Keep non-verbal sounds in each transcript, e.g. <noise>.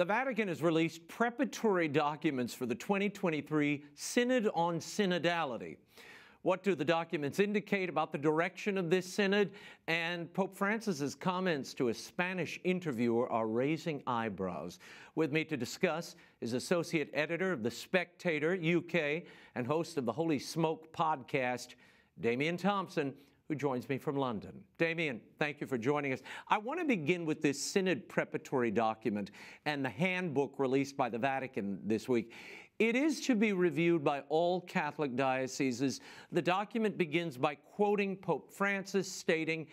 The Vatican has released preparatory documents for the 2023 Synod on Synodality. What do the documents indicate about the direction of this synod? And Pope Francis's comments to a Spanish interviewer are raising eyebrows. With me to discuss is associate editor of The Spectator UK and host of the Holy Smoke podcast, Damian Thompson who joins me from London. Damian, thank you for joining us. I want to begin with this Synod preparatory document and the handbook released by the Vatican this week. It is to be reviewed by all Catholic dioceses. The document begins by quoting Pope Francis, stating,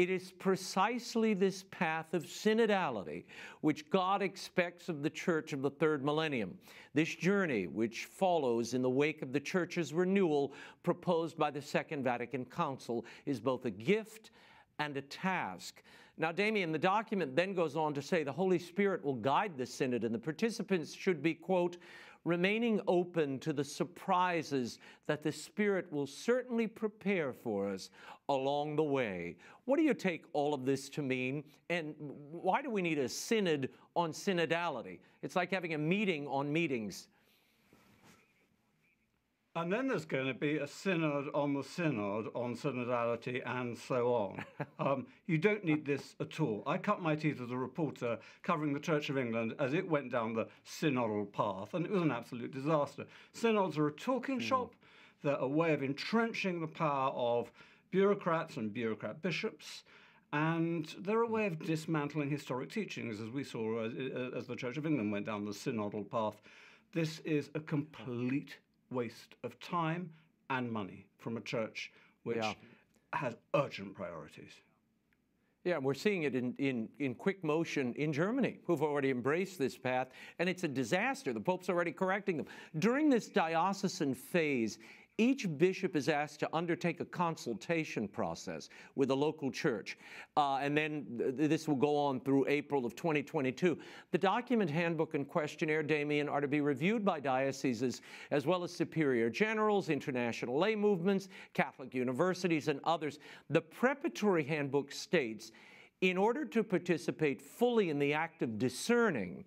it is precisely this path of synodality which God expects of the church of the third millennium. This journey, which follows in the wake of the church's renewal proposed by the Second Vatican Council, is both a gift and a task. Now, Damian, the document then goes on to say the Holy Spirit will guide the synod and the participants should be, quote, remaining open to the surprises that the Spirit will certainly prepare for us along the way. What do you take all of this to mean? And why do we need a synod on synodality? It's like having a meeting on meetings. And then there's going to be a synod on the synod on synodality and so on. <laughs> um, you don't need this at all. I cut my teeth as a reporter covering the Church of England as it went down the synodal path, and it was an absolute disaster. Synods are a talking mm. shop, they're a way of entrenching the power of bureaucrats and bureaucrat bishops. And they're a way of dismantling historic teachings, as we saw as, as the Church of England went down the synodal path. This is a complete waste of time and money from a church which yeah. has urgent priorities. Yeah, we're seeing it in, in, in quick motion in Germany, who've already embraced this path, and it's a disaster. The Pope's already correcting them. During this diocesan phase, each bishop is asked to undertake a consultation process with a local church, uh, and then th this will go on through April of 2022. The document, handbook, and questionnaire, Damian, are to be reviewed by dioceses as well as superior generals, international lay movements, Catholic universities, and others. The preparatory handbook states in order to participate fully in the act of discerning,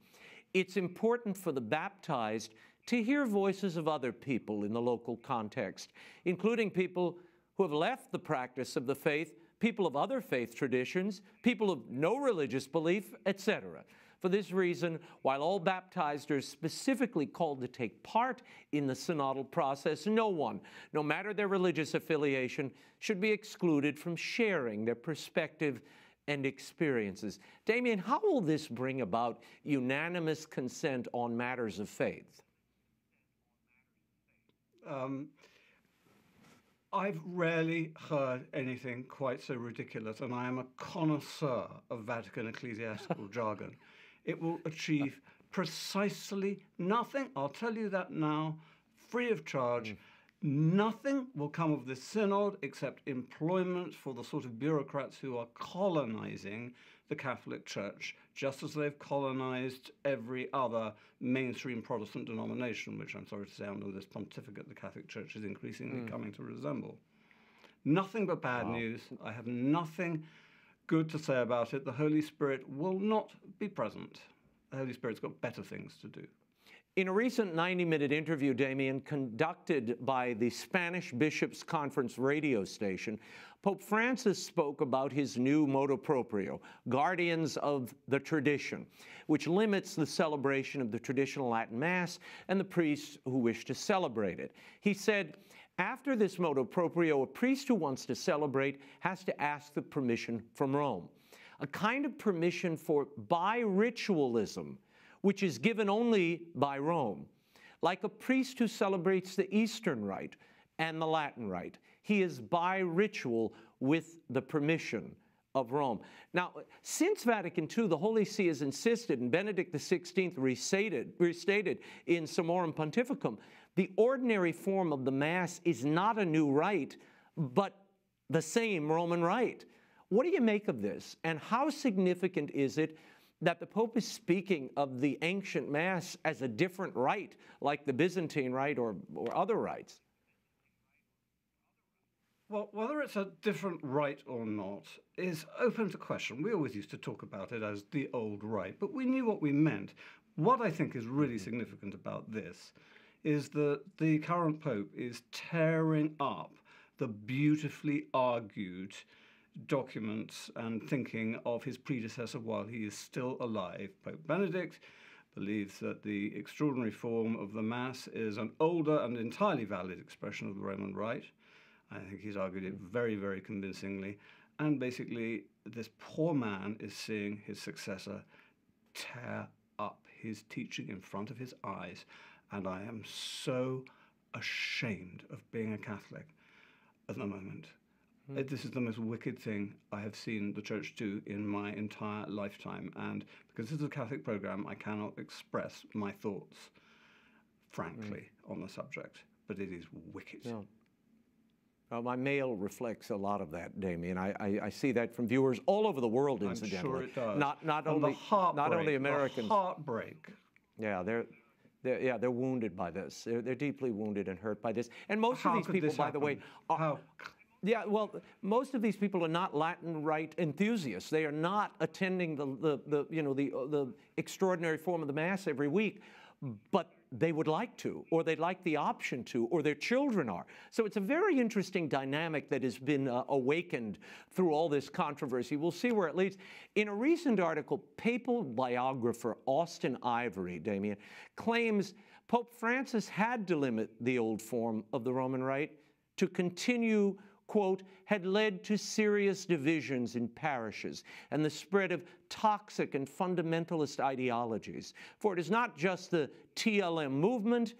it's important for the baptized to hear voices of other people in the local context, including people who have left the practice of the faith, people of other faith traditions, people of no religious belief, etc. For this reason, while all baptized are specifically called to take part in the synodal process, no one, no matter their religious affiliation, should be excluded from sharing their perspective and experiences. Damian, how will this bring about unanimous consent on matters of faith? Um, I've rarely heard anything quite so ridiculous, and I am a connoisseur of Vatican ecclesiastical <laughs> jargon. It will achieve precisely nothing, I'll tell you that now, free of charge. Mm. Nothing will come of this synod except employment for the sort of bureaucrats who are colonizing the Catholic Church, just as they've colonized every other mainstream Protestant denomination, which I'm sorry to say, under this pontificate, the Catholic Church is increasingly mm. coming to resemble. Nothing but bad wow. news. I have nothing good to say about it. The Holy Spirit will not be present. The Holy Spirit's got better things to do. In a recent 90 minute interview, Damian, conducted by the Spanish Bishops' Conference radio station, Pope Francis spoke about his new motu proprio, Guardians of the Tradition, which limits the celebration of the traditional Latin Mass and the priests who wish to celebrate it. He said, after this motu proprio, a priest who wants to celebrate has to ask the permission from Rome, a kind of permission for bi-ritualism, which is given only by Rome. Like a priest who celebrates the Eastern Rite and the Latin Rite, he is bi-ritual with the permission of Rome. Now, since Vatican II, the Holy See has insisted, and Benedict XVI restated, restated in Summorum Pontificum, the ordinary form of the Mass is not a new rite, but the same Roman rite. What do you make of this? And how significant is it that the Pope is speaking of the ancient Mass as a different rite, like the Byzantine rite or, or other rites? Well, whether it's a different rite or not is open to question. We always used to talk about it as the old rite, but we knew what we meant. What I think is really hmm. significant about this is that the current Pope is tearing up the beautifully argued documents and thinking of his predecessor while he is still alive. Pope Benedict believes that the extraordinary form of the Mass is an older and entirely valid expression of the Roman Rite. I think he's argued it very, very convincingly. And basically, this poor man is seeing his successor tear up his teaching in front of his eyes. And I am so ashamed of being a Catholic at the moment. Mm. This is the most wicked thing I have seen the church do in my entire lifetime. And because this is a Catholic program, I cannot express my thoughts, frankly, mm. on the subject. But it is wicked. No. Uh, my mail reflects a lot of that, Damian. I, I, I, see that from viewers all over the world, incidentally. I'm sure it does. Not, not, only, not only Americans. heartbreak. Yeah, they're, they're, yeah, they're wounded by this. They're, they're deeply wounded and hurt by this. And most How of these people, by the way, are, How? Yeah, well, most of these people are not Latin Rite enthusiasts. They are not attending the, the, the you know, the, the extraordinary form of the Mass every week, but they would like to, or they'd like the option to, or their children are. So it's a very interesting dynamic that has been uh, awakened through all this controversy. We'll see where it leads. In a recent article, papal biographer Austen Ivereigh, Damian, claims Pope Francis had to limit the old form of the Roman Rite to continue quote, had led to serious divisions in parishes and the spread of toxic and fundamentalist ideologies. For it is not just the TLM movement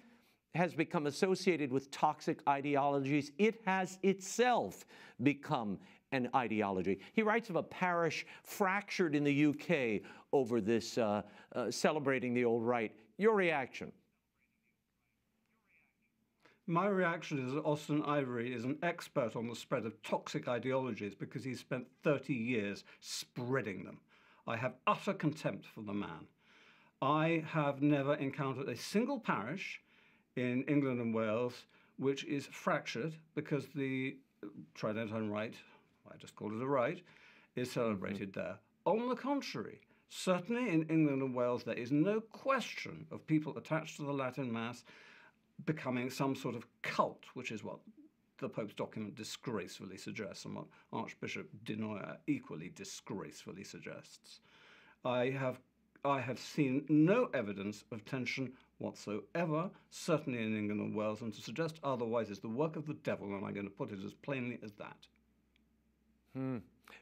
has become associated with toxic ideologies, it has itself become an ideology. He writes of a parish fractured in the UK over this uh, uh, celebrating the old rite. Your reaction? My reaction is that Austen Ivereigh is an expert on the spread of toxic ideologies because he's spent 30 years spreading them. I have utter contempt for the man. I have never encountered a single parish in England and Wales which is fractured because the Tridentine Rite, I just call it a rite, is celebrated mm-hmm. there. On the contrary, certainly in England and Wales, there is no question of people attached to the Latin Mass becoming some sort of cult, which is what the Pope's document disgracefully suggests, and what Archbishop Di Noia equally disgracefully suggests. I have, I have seen no evidence of tension whatsoever, certainly in England and Wales, and to suggest otherwise is the work of the devil, and I'm going to put it as plainly as that. Hmm.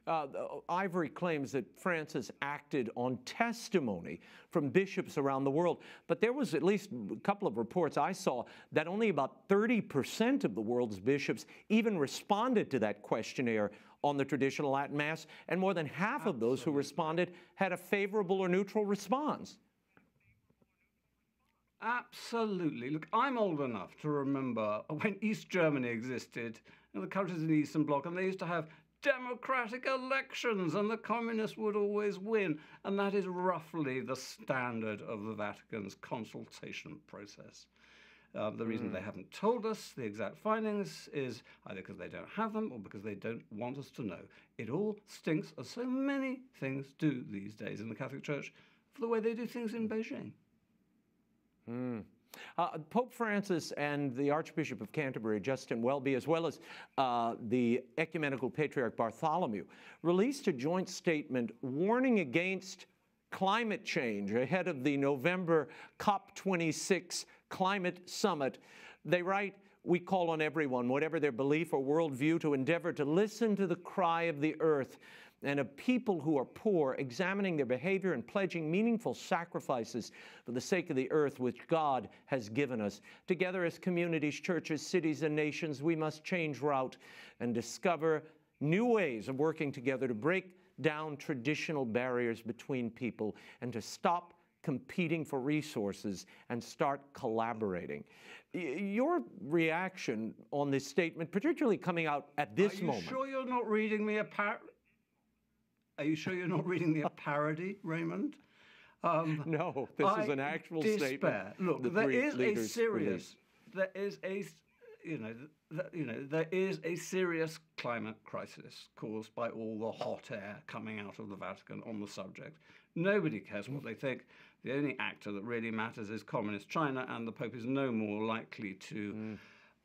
Uh, Ivereigh claims that Francis acted on testimony from bishops around the world, but there was at least a couple of reports I saw that only about 30% of the world's bishops even responded to that questionnaire on the traditional Latin Mass, and more than half Absolutely. of those who responded had a favorable or neutral response. Absolutely. Look, I'm old enough to remember when East Germany existed, and the countries in the Eastern Bloc, and they used to have democratic elections and the communists would always win. And that is roughly the standard of the Vatican's consultation process. Uh, the reason mm. they haven't told us the exact findings is either because they don't have them or because they don't want us to know. It all stinks, as so many things do these days in the Catholic Church, for the way they do things in Beijing. Mm. Uh, Pope Francis and the Archbishop of Canterbury, Justin Welby, as well as uh, the Ecumenical Patriarch Bartholomew, released a joint statement warning against climate change ahead of the November COP26 climate summit. They write, we call on everyone, whatever their belief or worldview, to endeavor to listen to the cry of the earth and of people who are poor, examining their behavior and pledging meaningful sacrifices for the sake of the earth which God has given us. Together as communities, churches, cities, and nations, we must change route and discover new ways of working together to break down traditional barriers between people and to stop competing for resources and start collaborating. Your reaction on this statement, particularly coming out at this Are you moment. Sure, you're not reading me a par- are you sure you're not reading the parody, Raymond? Um, no, this I is an actual despair. statement. Look, the there is a serious, there is a, you know, the, you know, there is a serious climate crisis caused by all the hot air coming out of the Vatican on the subject. Nobody cares what they think. The only actor that really matters is Communist China, and the Pope is no more likely to. Mm.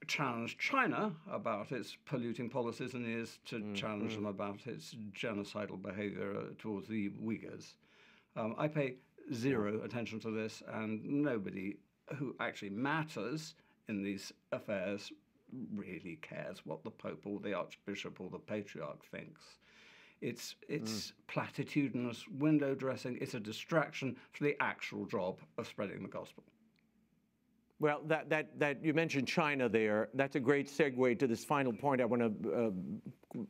Challenge China about its polluting policies and is to mm. challenge mm. them about its genocidal behavior uh, towards the Uyghurs. Um, I pay zero attention to this, and nobody who actually matters in these affairs really cares what the Pope or the Archbishop or the Patriarch thinks. It's it's mm. platitudinous window dressing. It's a distraction for the actual job of spreading the gospel. Well, that, that, that you mentioned China there. That's a great segue to this final point I want to uh,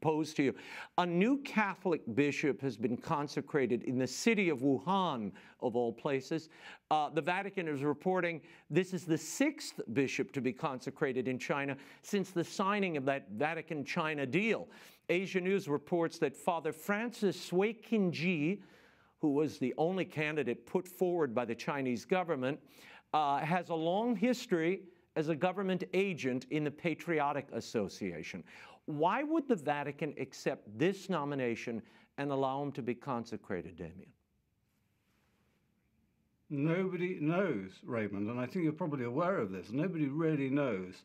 pose to you. A new Catholic bishop has been consecrated in the city of Wuhan, of all places. Uh, the Vatican is reporting this is the sixth bishop to be consecrated in China since the signing of that Vatican China deal. Asia News reports that Father Francis Cui Qingqi, who was the only candidate put forward by the Chinese government, uh, has a long history as a government agent in the Patriotic Association. Why would the Vatican accept this nomination and allow him to be consecrated, Damian? Nobody knows, Raymond, and I think you're probably aware of this. Nobody really knows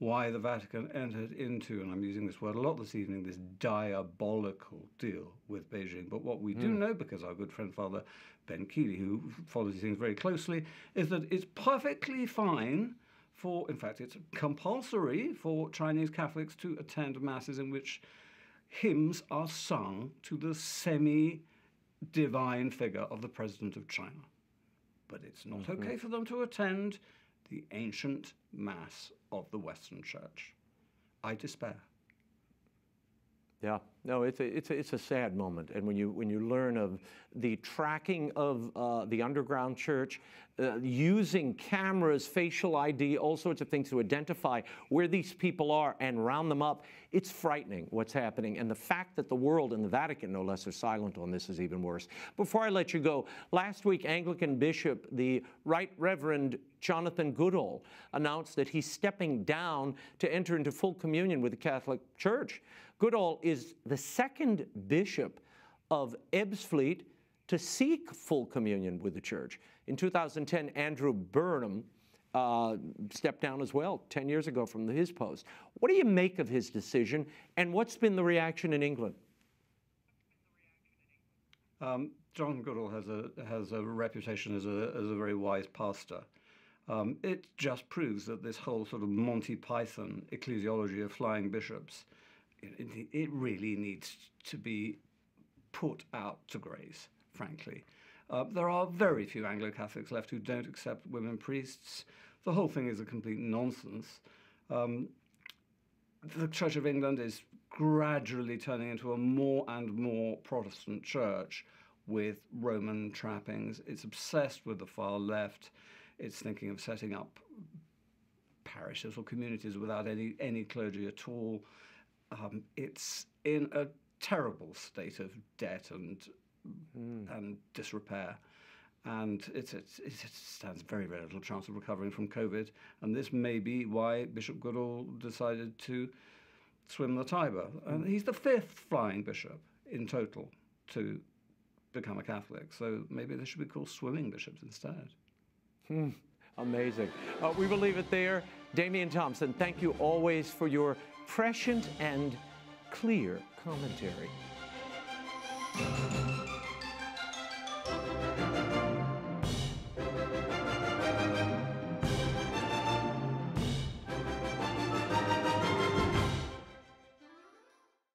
why the Vatican entered into, and I'm using this word a lot this evening, this diabolical deal with Beijing. But what we mm. do hmm. know, because our good friend Father Ben Kiely, who follows these things very closely, is that it's perfectly fine for, in fact, it's compulsory for Chinese Catholics to attend masses in which hymns are sung to the semi divine figure of the President of China. But it's not mm-hmm. okay for them to attend the ancient Mass of the Western Church. I despair. Yeah, no, it's a, it's a, it's a sad moment. And when you, when you learn of the tracking of uh, the underground church, uh, using cameras, facial ID, all sorts of things to identify where these people are and round them up, it's frightening what's happening. And the fact that the world and the Vatican, no less, are silent on this is even worse. Before I let you go, last week, Anglican Bishop, the Right Reverend Jonathan Goodall, announced that he's stepping down to enter into full communion with the Catholic Church. Goodall is second bishop of Ebbsfleet to seek full communion with the church. In 2010, Andrew Burnham uh, stepped down as well 10 years ago from his post. What do you make of his decision, and what's been the reaction in England? Um, John Goodall has a has a reputation as a as a very wise pastor. Um, it just proves that this whole sort of Monty Python ecclesiology of flying bishops it, really needs to be put out to grace, frankly. Uh, there are very few Anglo Catholics left who don't accept women priests. The whole thing is a complete nonsense. Um, the Church of England is gradually turning into a more and more Protestant church with Roman trappings. It's obsessed with the far left. It's thinking of setting up parishes or communities without any, any clergy at all um, it's in a terrible state of debt and mm. and disrepair. And it's, it's, it stands very, very little chance of recovering from COVID. And this may be why Bishop Goodall decided to swim the Tiber. And he's the fifth flying bishop in total to become a Catholic. So maybe they should be called swimming bishops instead. Hmm. Amazing. Uh, we will leave it there. Damian Thompson, thank you always for your prescient and clear commentary.